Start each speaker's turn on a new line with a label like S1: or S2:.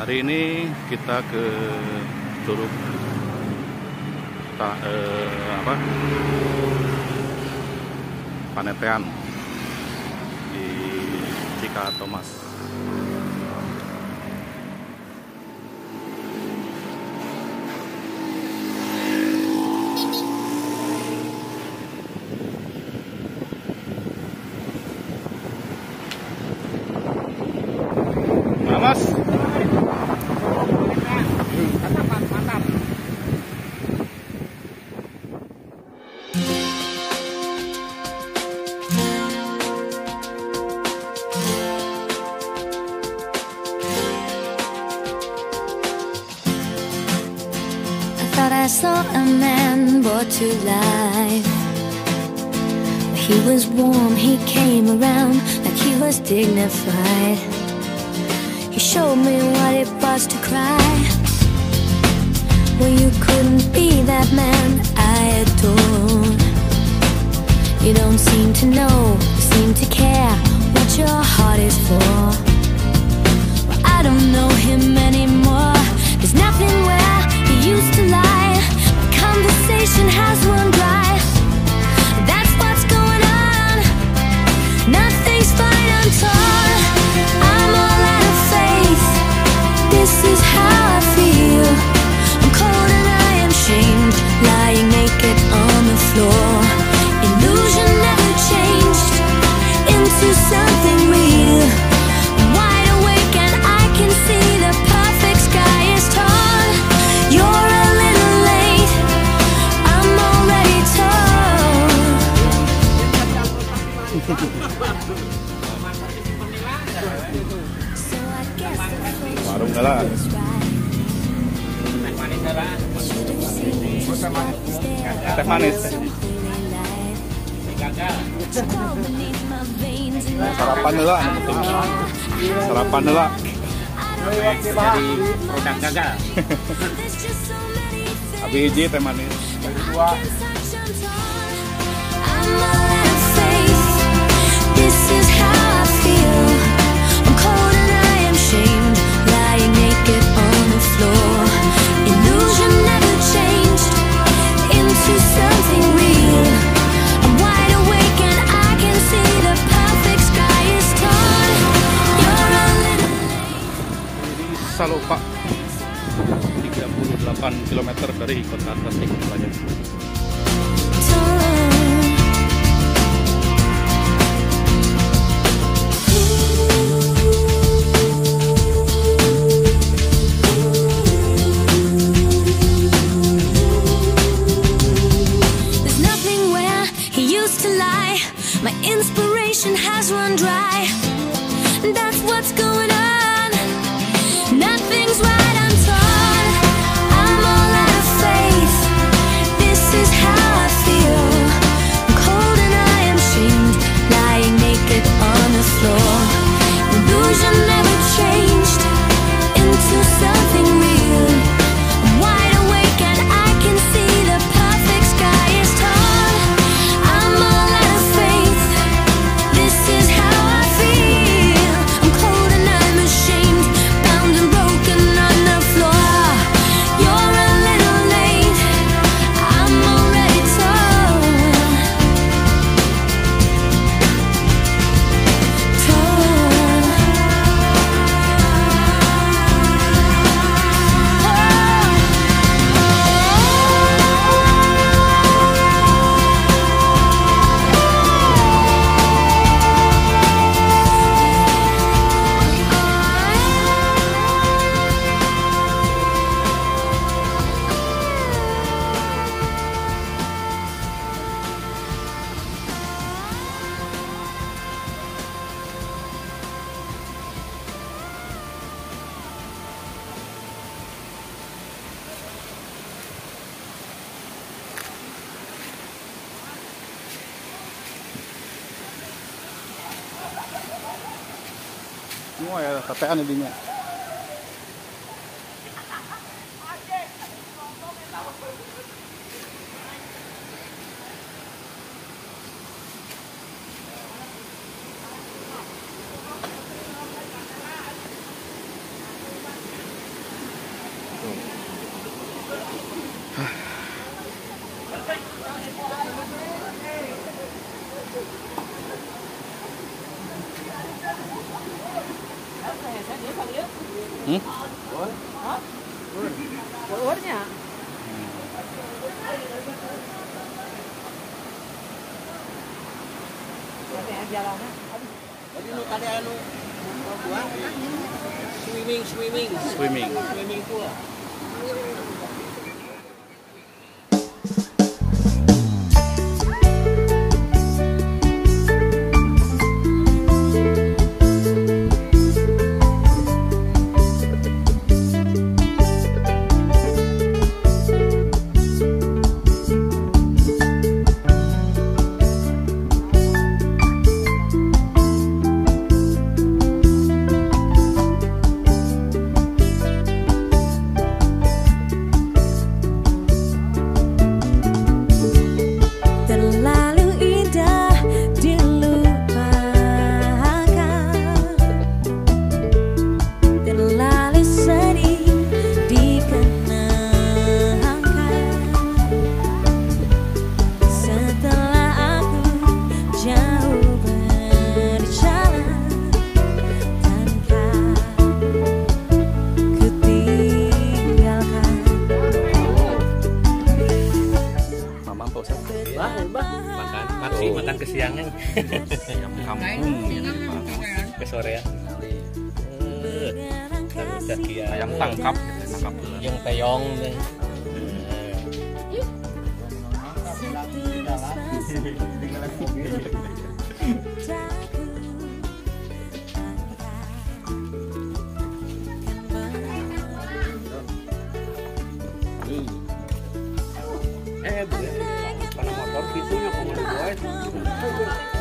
S1: Hari ini kita ke Curug ta, eh, apa? Panetean di Cika Thomas. Nah, Mas.
S2: I saw a man brought to life. He was warm, he came around like he was dignified. He showed me what it was to cry. Well, you couldn't be that man I adored. You don't seem to know, you seem to care what your heart is for. Well, I don't know him any.
S1: teh manis. Sarapan dulu ah. sarapan dulu. Jadi
S3: produk gagal
S1: habis hiji teh manis. Dua. km dari kota
S2: Tasik saja. My inspiration has run dry. That's what's going on. Nothing's right.
S1: semua ya
S4: kata aneh
S5: dinya Hmm? Ornya. Anu, swimming, swimming,
S1: swimming,
S5: swimming pool. sih
S2: makan kesiangan
S1: ayam kampung
S2: kesorean
S1: ayam tangkap tangkap.
S2: Yang peyong Eh,
S6: 给中药喝我爱他